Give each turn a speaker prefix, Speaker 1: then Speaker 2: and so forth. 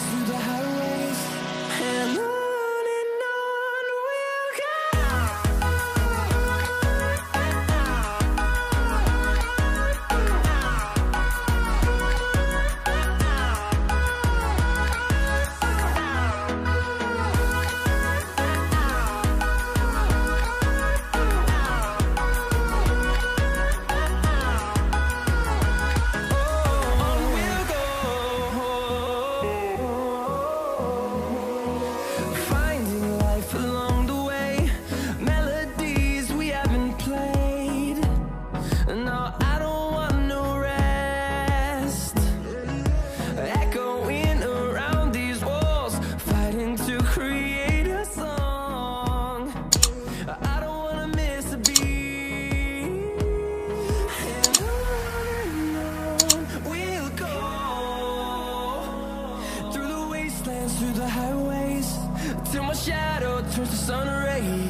Speaker 1: through the to sun rays.